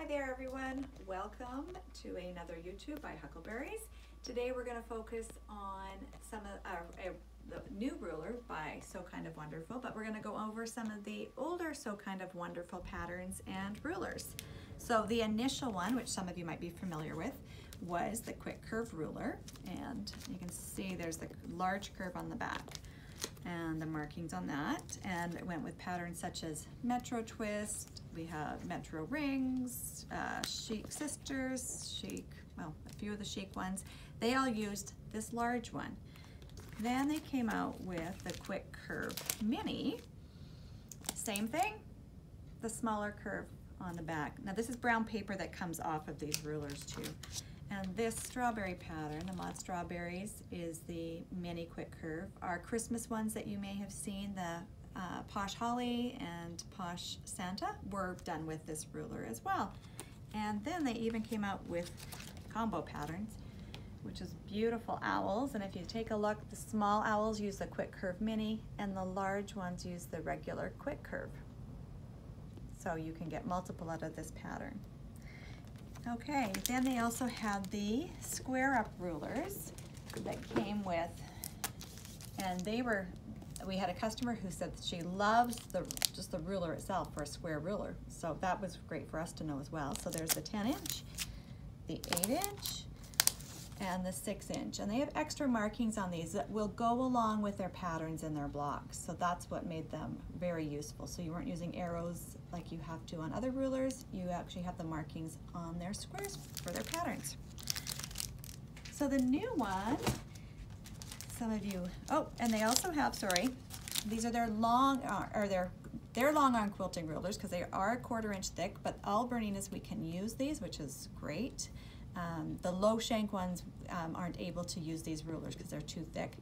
Hi there everyone, welcome to another YouTube by Huckleberry's. Today we're going to focus on some of our, uh, the new ruler by Sew Kind of Wonderful, but we're going to go over some of the older Sew Kind of Wonderful patterns and rulers. So the initial one, which some of you might be familiar with, was the quick curve ruler and you can see there's the large curve on the back and the markings on that and it went with patterns such as Metro Twist, we have Metro Rings, uh, Chic Sisters, Chic, well a few of the Chic ones, they all used this large one. Then they came out with the Quick Curve Mini, same thing, the smaller curve on the back. Now this is brown paper that comes off of these rulers too. And this strawberry pattern, the Mod Strawberries, is the mini quick curve. Our Christmas ones that you may have seen, the uh, Posh Holly and Posh Santa, were done with this ruler as well. And then they even came out with combo patterns, which is beautiful owls. And if you take a look, the small owls use the quick curve mini and the large ones use the regular quick curve. So you can get multiple out of this pattern. Okay, then they also had the square up rulers that came with, and they were, we had a customer who said that she loves the just the ruler itself for a square ruler. So that was great for us to know as well. So there's the 10 inch, the 8 inch, and the 6 inch. And they have extra markings on these that will go along with their patterns and their blocks. So that's what made them very useful. So you weren't using arrows like you have to on other rulers, you actually have the markings on their squares for their patterns. So the new one, some of you, oh, and they also have, sorry, these are their long, uh, or their they're long arm quilting rulers because they are a quarter inch thick, but all Berninas we can use these, which is great. Um, the low shank ones um, aren't able to use these rulers because they're too thick.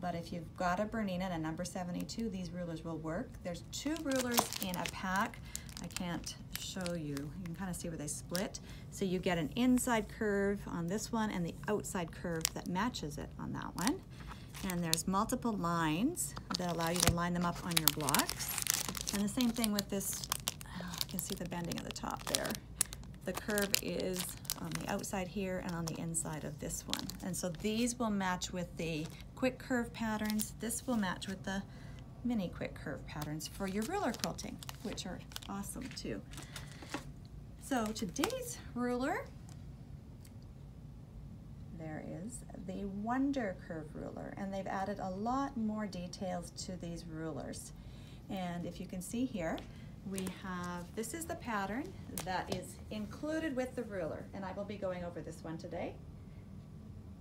But if you've got a Bernina and a number 72, these rulers will work. There's two rulers in a pack. I can't show you. You can kind of see where they split. So you get an inside curve on this one and the outside curve that matches it on that one. And there's multiple lines that allow you to line them up on your blocks. And the same thing with this, oh, you can see the bending at the top there. The curve is on the outside here and on the inside of this one. And so these will match with the quick curve patterns. This will match with the mini quick curve patterns for your ruler quilting, which are awesome too. So today's ruler, there is the Wonder Curve ruler, and they've added a lot more details to these rulers. And if you can see here, we have, this is the pattern that is included with the ruler, and I will be going over this one today.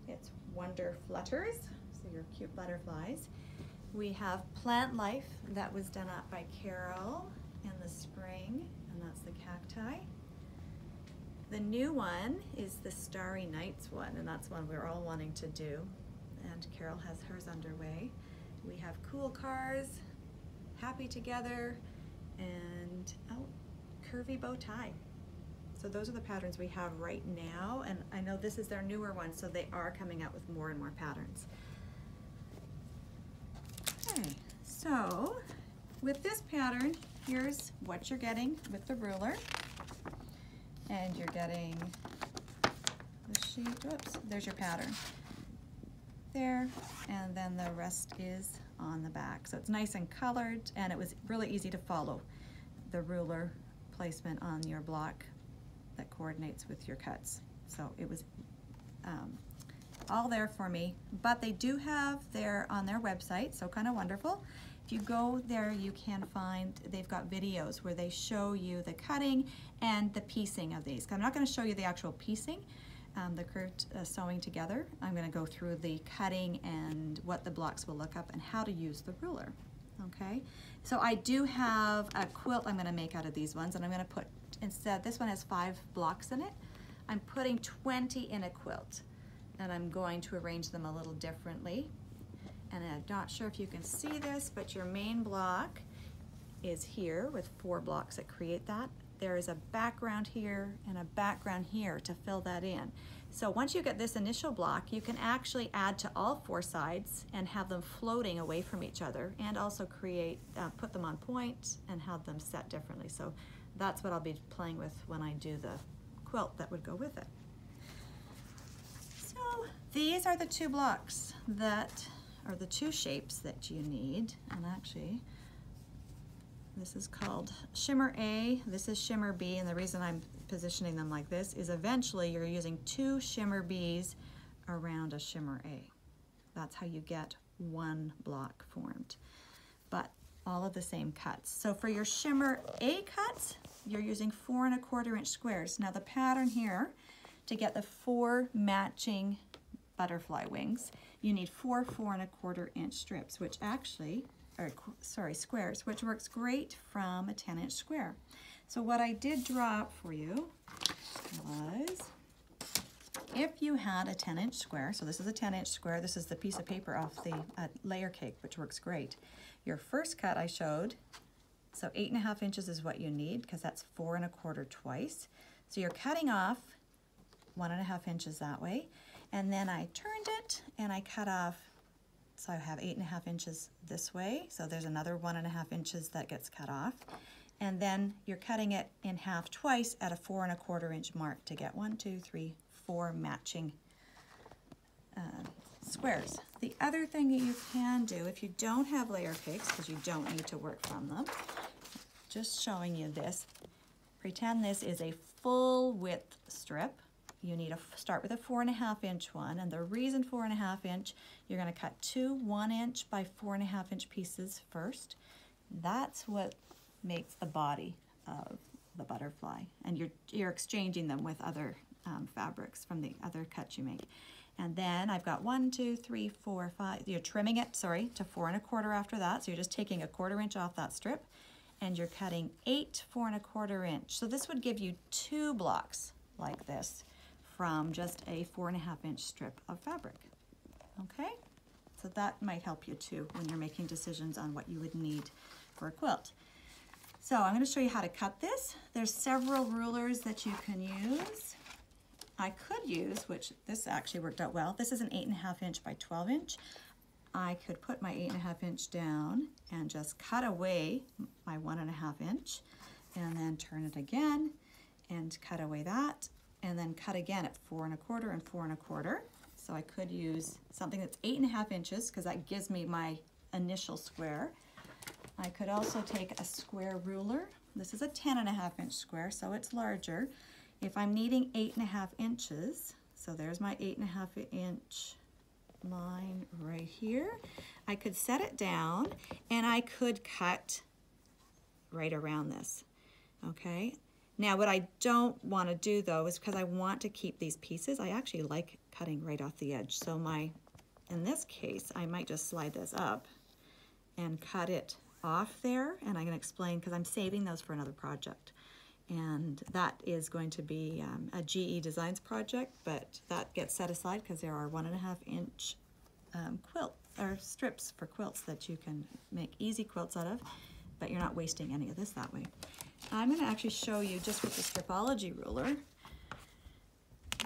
It's Wonder Flutters, so your cute butterflies. We have Plant Life, that was done up by Carol in the spring, and that's the cacti. The new one is the Starry Nights one, and that's one we're all wanting to do, and Carol has hers underway. We have Cool Cars, Happy Together, and oh, curvy bow tie. So those are the patterns we have right now, and I know this is their newer one, so they are coming out with more and more patterns. Okay, so with this pattern, here's what you're getting with the ruler. And you're getting the sheet, whoops, there's your pattern. There, and then the rest is on the back. So it's nice and colored and it was really easy to follow the ruler placement on your block that coordinates with your cuts. So it was um, all there for me, but they do have their on their website, Sew Kind of Wonderful. If you go there, you can find, they've got videos where they show you the cutting and the piecing of these. I'm not gonna show you the actual piecing, um, the curved uh, sewing together. I'm going to go through the cutting and what the blocks will look up and how to use the ruler. Okay, so I do have a quilt I'm going to make out of these ones and I'm going to put, instead, this one has five blocks in it. I'm putting 20 in a quilt and I'm going to arrange them a little differently. And I'm not sure if you can see this, but your main block is here with four blocks that create that there is a background here and a background here to fill that in. So once you get this initial block, you can actually add to all four sides and have them floating away from each other and also create, uh, put them on point and have them set differently. So That's what I'll be playing with when I do the quilt that would go with it. So these are the two blocks that are the two shapes that you need. And actually, this is called Shimmer A, this is Shimmer B, and the reason I'm positioning them like this is eventually you're using two Shimmer Bs around a Shimmer A. That's how you get one block formed, but all of the same cuts. So for your Shimmer A cuts, you're using four and a quarter inch squares. Now the pattern here, to get the four matching butterfly wings, you need four four and a quarter inch strips, which actually or sorry, squares, which works great from a 10 inch square. So what I did draw up for you was if you had a 10 inch square, so this is a 10 inch square, this is the piece of paper off the uh, layer cake, which works great. Your first cut I showed, so eight and a half inches is what you need because that's four and a quarter twice. So you're cutting off one and a half inches that way. And then I turned it and I cut off so I have eight and a half inches this way. So there's another one and a half inches that gets cut off. And then you're cutting it in half twice at a four and a quarter inch mark to get one, two, three, four matching uh, squares. The other thing that you can do, if you don't have layer cakes, because you don't need to work from them, just showing you this, pretend this is a full width strip you need to start with a four and a half inch one. And the reason four and a half inch, you're gonna cut two one inch by four and a half inch pieces first. That's what makes the body of the butterfly. And you're, you're exchanging them with other um, fabrics from the other cuts you make. And then I've got one, two, three, four, five. You're trimming it, sorry, to four and a quarter after that. So you're just taking a quarter inch off that strip and you're cutting eight four and a quarter inch. So this would give you two blocks like this from just a four and a half inch strip of fabric. Okay, so that might help you too when you're making decisions on what you would need for a quilt. So I'm going to show you how to cut this. There's several rulers that you can use. I could use, which this actually worked out well. This is an eight and a half inch by 12 inch. I could put my eight and a half inch down and just cut away my one and a half inch and then turn it again and cut away that and then cut again at four and a quarter and four and a quarter. So I could use something that's eight and a half inches because that gives me my initial square. I could also take a square ruler. This is a 10 and a half inch square, so it's larger. If I'm needing eight and a half inches, so there's my eight and a half inch line right here. I could set it down and I could cut right around this, okay? Now what I don't want to do though is because I want to keep these pieces, I actually like cutting right off the edge. So my, in this case, I might just slide this up and cut it off there. And I'm going to explain because I'm saving those for another project. And that is going to be um, a GE Designs project, but that gets set aside because there are one and a half inch um, quilt or strips for quilts that you can make easy quilts out of, but you're not wasting any of this that way. I'm going to actually show you just with the stripology ruler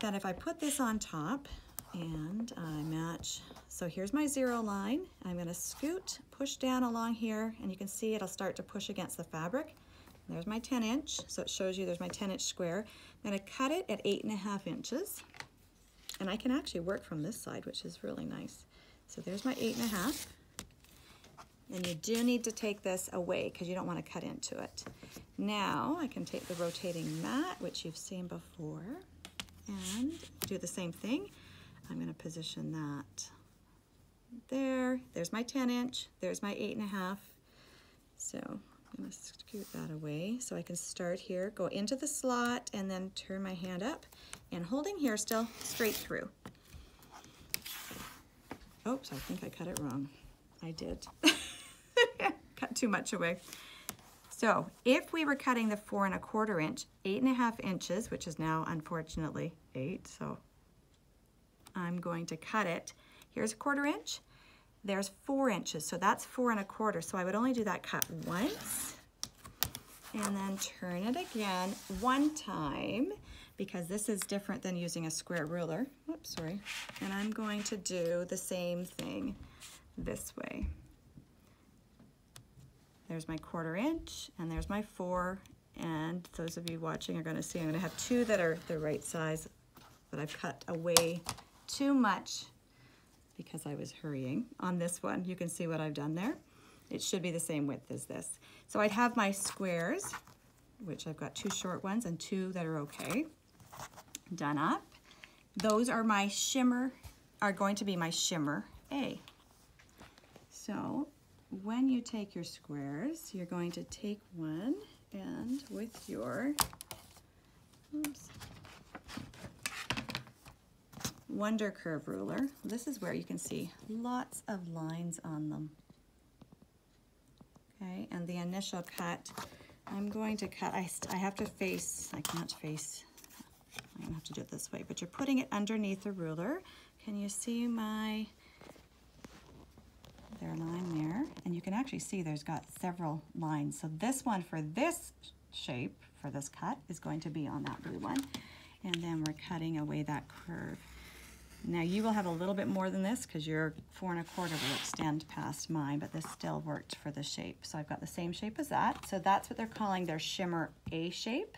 that if I put this on top and I match, so here's my zero line, I'm going to scoot, push down along here, and you can see it'll start to push against the fabric. There's my 10 inch, so it shows you there's my 10 inch square. I'm going to cut it at eight and a half inches, and I can actually work from this side, which is really nice. So there's my eight and a half. And you do need to take this away because you don't want to cut into it. Now I can take the rotating mat, which you've seen before, and do the same thing. I'm going to position that there. There's my 10 inch. There's my eight and a half. So I'm going to scoot that away so I can start here, go into the slot, and then turn my hand up and holding here still straight through. Oops, I think I cut it wrong. I did. cut too much away. So if we were cutting the four and a quarter inch, eight and a half inches, which is now unfortunately eight, so I'm going to cut it. Here's a quarter inch, there's four inches, so that's four and a quarter. So I would only do that cut once and then turn it again one time because this is different than using a square ruler. Oops, sorry. And I'm going to do the same thing this way. There's my quarter inch, and there's my four And those of you watching are gonna see I'm gonna have two that are the right size, but I've cut away too much because I was hurrying on this one. You can see what I've done there. It should be the same width as this. So I'd have my squares, which I've got two short ones and two that are okay, done up. Those are my shimmer, are going to be my shimmer A. So when you take your squares, you're going to take one and with your, oops, Wonder Curve ruler, this is where you can see lots of lines on them. Okay, and the initial cut, I'm going to cut, I, I have to face, I can't face, I'm gonna have to do it this way, but you're putting it underneath the ruler. Can you see my, their line there? And you can actually see there's got several lines. So this one for this shape, for this cut, is going to be on that blue one. And then we're cutting away that curve. Now you will have a little bit more than this because your four and a quarter will extend past mine, but this still worked for the shape. So I've got the same shape as that. So that's what they're calling their shimmer A shape.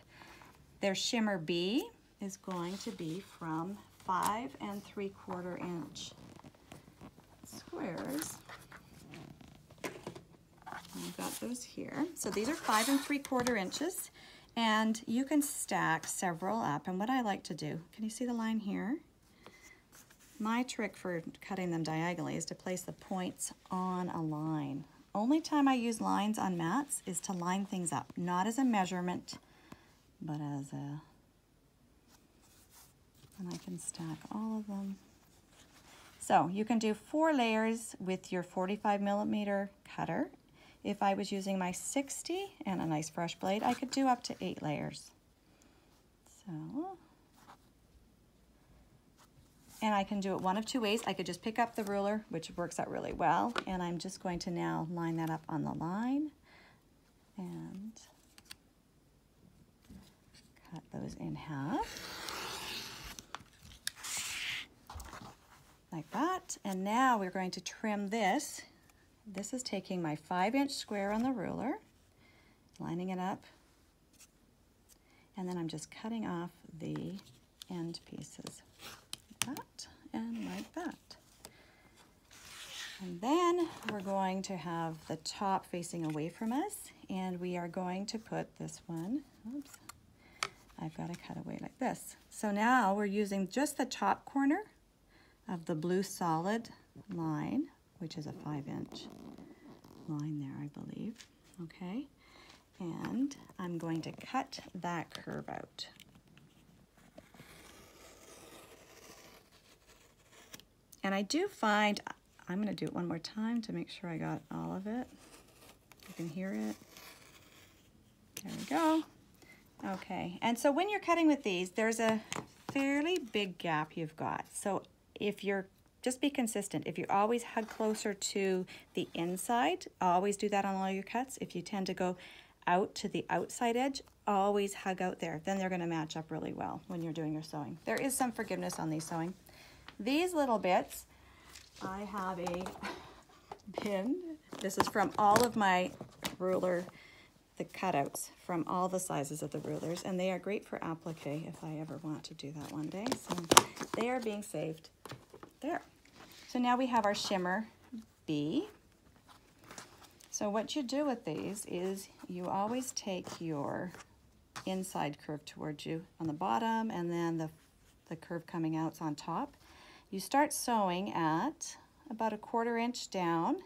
Their shimmer B is going to be from five and three quarter inch squares. I've got those here. So these are five and three quarter inches and you can stack several up. And what I like to do, can you see the line here? My trick for cutting them diagonally is to place the points on a line. Only time I use lines on mats is to line things up, not as a measurement, but as a, and I can stack all of them. So you can do four layers with your 45 millimeter cutter. If I was using my 60 and a nice fresh blade, I could do up to eight layers. So and I can do it one of two ways. I could just pick up the ruler, which works out really well, and I'm just going to now line that up on the line and cut those in half. Like that. And now we're going to trim this. This is taking my five inch square on the ruler, lining it up, and then I'm just cutting off the end pieces like that and like that. And then we're going to have the top facing away from us and we are going to put this one, oops, I've got to cut away like this. So now we're using just the top corner of the blue solid line, which is a five inch line there, I believe, okay? And I'm going to cut that curve out. And I do find, I'm gonna do it one more time to make sure I got all of it. You can hear it. There we go. Okay, and so when you're cutting with these, there's a fairly big gap you've got. So if you're, just be consistent. If you always hug closer to the inside, always do that on all your cuts. If you tend to go out to the outside edge, always hug out there. Then they're gonna match up really well when you're doing your sewing. There is some forgiveness on these sewing. These little bits, I have a pin. This is from all of my ruler, the cutouts from all the sizes of the rulers, and they are great for applique if I ever want to do that one day. So they are being saved there. So now we have our shimmer B. So what you do with these is you always take your inside curve towards you on the bottom and then the, the curve coming out on top. You start sewing at about a quarter inch down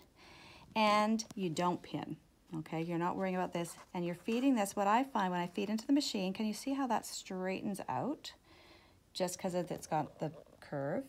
and you don't pin. Okay, you're not worrying about this and you're feeding this. What I find when I feed into the machine, can you see how that straightens out just because it's got the curve?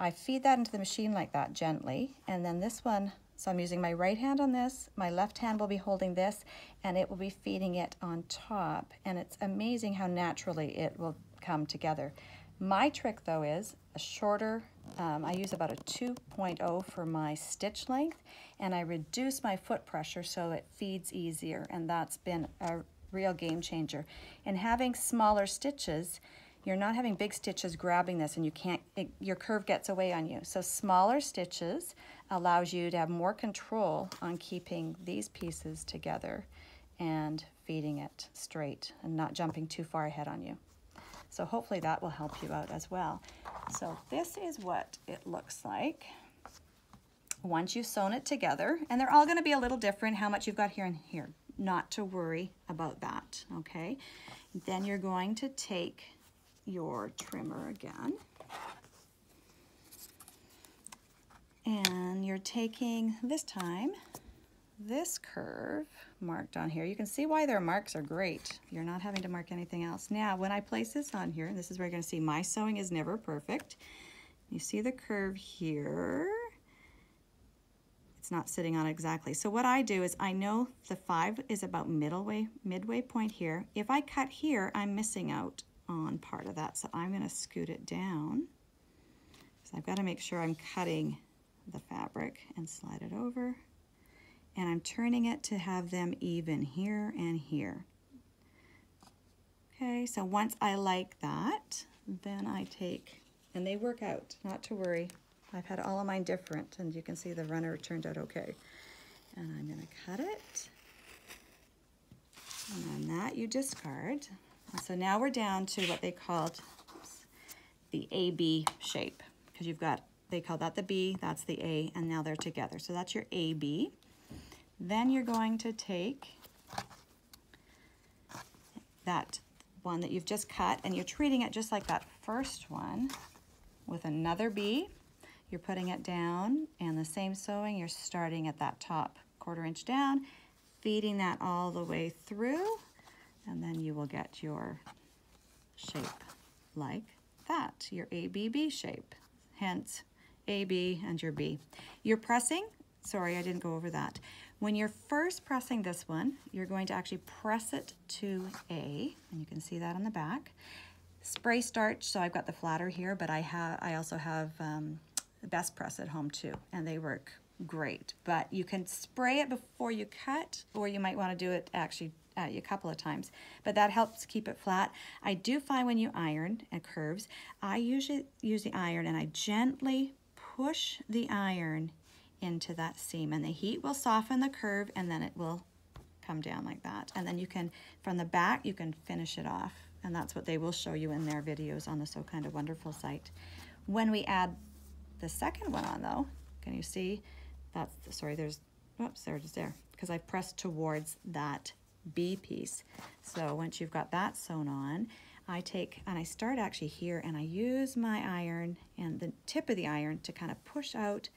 I feed that into the machine like that gently and then this one, so I'm using my right hand on this, my left hand will be holding this and it will be feeding it on top and it's amazing how naturally it will come together. My trick though is a shorter, um, I use about a 2.0 for my stitch length and I reduce my foot pressure so it feeds easier and that's been a real game changer. And having smaller stitches, you're not having big stitches grabbing this and you can't, it, your curve gets away on you. So smaller stitches allows you to have more control on keeping these pieces together and feeding it straight and not jumping too far ahead on you. So hopefully that will help you out as well. So this is what it looks like once you've sewn it together. And they're all gonna be a little different, how much you've got here and here. Not to worry about that, okay? Then you're going to take your trimmer again. And you're taking, this time, this curve marked on here. You can see why their marks are great. You're not having to mark anything else. Now, when I place this on here, this is where you're gonna see my sewing is never perfect. You see the curve here. It's not sitting on exactly. So what I do is I know the five is about middle way, midway point here. If I cut here, I'm missing out on part of that. So I'm gonna scoot it down. So I've gotta make sure I'm cutting the fabric and slide it over and I'm turning it to have them even here and here. Okay, so once I like that, then I take, and they work out, not to worry. I've had all of mine different, and you can see the runner turned out okay. And I'm gonna cut it. And then that you discard. So now we're down to what they called the AB shape, because you've got, they call that the B, that's the A, and now they're together. So that's your AB. Then you're going to take that one that you've just cut and you're treating it just like that first one with another B. You're putting it down and the same sewing, you're starting at that top quarter inch down, feeding that all the way through, and then you will get your shape like that, your ABB shape, hence AB and your B. You're pressing, sorry, I didn't go over that. When you're first pressing this one, you're going to actually press it to A, and you can see that on the back. Spray starch, so I've got the flatter here, but I have I also have um, the best press at home too, and they work great. But you can spray it before you cut, or you might want to do it actually uh, a couple of times, but that helps keep it flat. I do find when you iron and curves, I usually use the iron and I gently push the iron into that seam and the heat will soften the curve and then it will come down like that. And then you can, from the back, you can finish it off. And that's what they will show you in their videos on the Sew Kind of Wonderful site. When we add the second one on though, can you see? That's, sorry, there's, oops, there it is there. Because I've pressed towards that B piece. So once you've got that sewn on, I take, and I start actually here, and I use my iron and the tip of the iron to kind of push out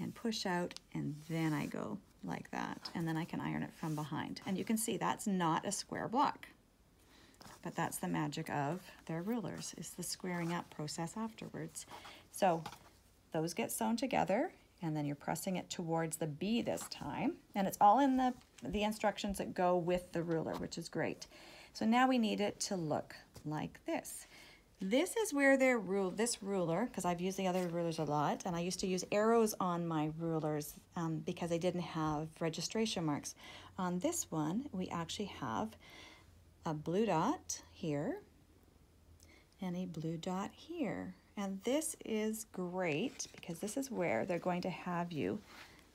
and push out and then I go like that. And then I can iron it from behind. And you can see that's not a square block. But that's the magic of their rulers is the squaring up process afterwards. So those get sewn together and then you're pressing it towards the B this time. And it's all in the the instructions that go with the ruler which is great so now we need it to look like this this is where their rule, this ruler, because I've used the other rulers a lot, and I used to use arrows on my rulers um, because they didn't have registration marks. On this one, we actually have a blue dot here and a blue dot here. And this is great because this is where they're going to have you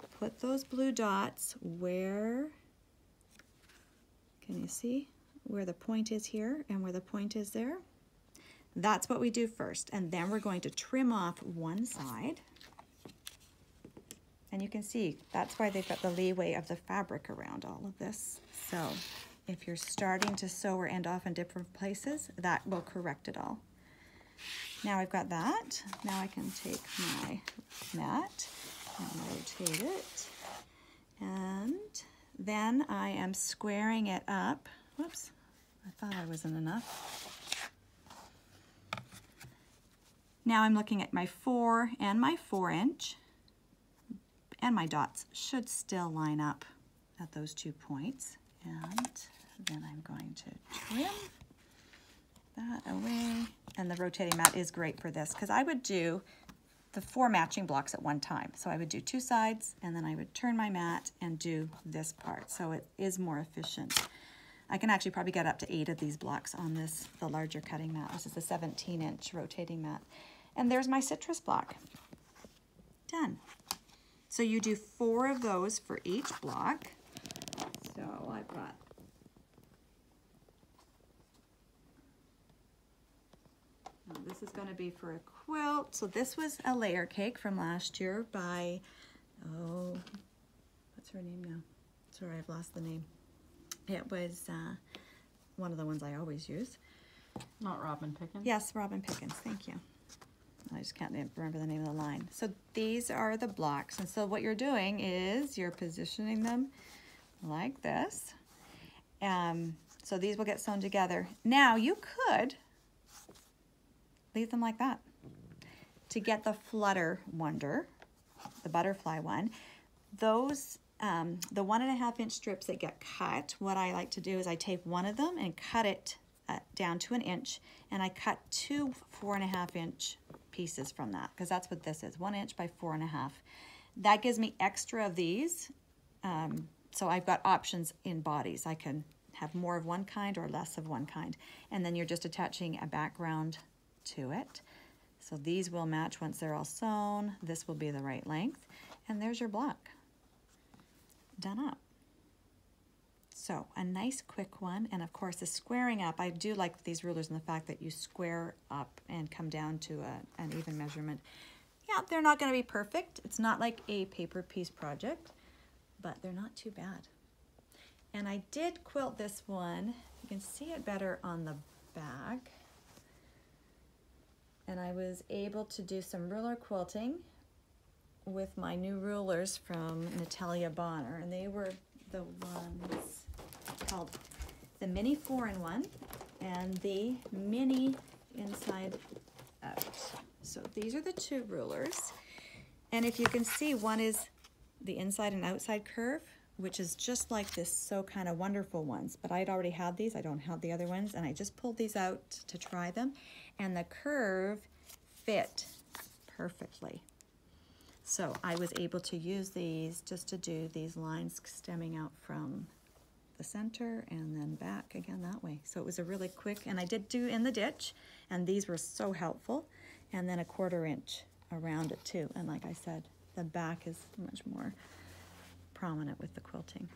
put those blue dots where, can you see where the point is here and where the point is there? That's what we do first. And then we're going to trim off one side. And you can see that's why they've got the leeway of the fabric around all of this. So if you're starting to sew or end off in different places, that will correct it all. Now I've got that. Now I can take my mat and rotate it. And then I am squaring it up. Whoops, I thought I wasn't enough. Now I'm looking at my four and my four inch and my dots should still line up at those two points. And then I'm going to trim that away. And the rotating mat is great for this because I would do the four matching blocks at one time. So I would do two sides and then I would turn my mat and do this part. So it is more efficient. I can actually probably get up to eight of these blocks on this, the larger cutting mat. This is a 17 inch rotating mat. And there's my citrus block. Done. So you do four of those for each block. So I've got this is gonna be for a quilt. So this was a layer cake from last year by, oh, what's her name now? Sorry, I've lost the name. It was uh, one of the ones I always use. Not Robin Pickens? Yes, Robin Pickens, thank you. I just can't remember the name of the line. So these are the blocks. And so what you're doing is you're positioning them like this. Um, so these will get sewn together. Now you could leave them like that. To get the flutter wonder, the butterfly one, those, um, the one and a half inch strips that get cut, what I like to do is I tape one of them and cut it uh, down to an inch and I cut two four and a half inch pieces from that because that's what this is, one inch by four and a half. That gives me extra of these. Um, so I've got options in bodies. I can have more of one kind or less of one kind. And then you're just attaching a background to it. So these will match once they're all sewn. This will be the right length. And there's your block. Done up. So a nice quick one. And of course the squaring up, I do like these rulers and the fact that you square up and come down to a, an even measurement. Yeah, they're not gonna be perfect. It's not like a paper piece project, but they're not too bad. And I did quilt this one. You can see it better on the back. And I was able to do some ruler quilting with my new rulers from Natalia Bonner. And they were the ones called the mini four in one and the mini inside out. So these are the two rulers. And if you can see, one is the inside and outside curve, which is just like this Sew Kind of Wonderful ones. But I'd already had these, I don't have the other ones, and I just pulled these out to try them. And the curve fit perfectly. So I was able to use these just to do these lines stemming out from the center and then back again that way. So it was a really quick, and I did do in the ditch, and these were so helpful. And then a quarter inch around it too. And like I said, the back is much more prominent with the quilting.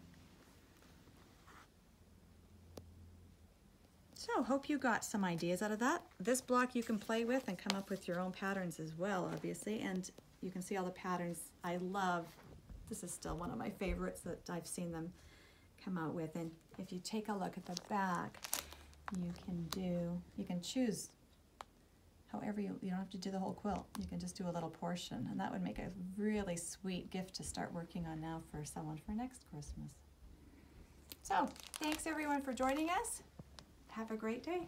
So hope you got some ideas out of that. This block you can play with and come up with your own patterns as well, obviously. And you can see all the patterns I love. This is still one of my favorites that I've seen them come out with. And if you take a look at the back, you can do, you can choose however you, you don't have to do the whole quilt. You can just do a little portion. And that would make a really sweet gift to start working on now for someone for next Christmas. So thanks everyone for joining us. Have a great day.